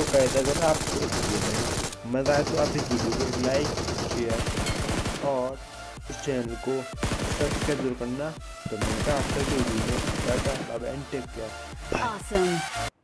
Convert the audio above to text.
अगर आपको इस वीडियो मज़ा आए तो आप इस वीडियो को लाइक शेयर और इस चैनल को सब्सक्राइब ज़रूर करना। तो मिलता है आपसे वीडियो में Tata bye and take care Awesome.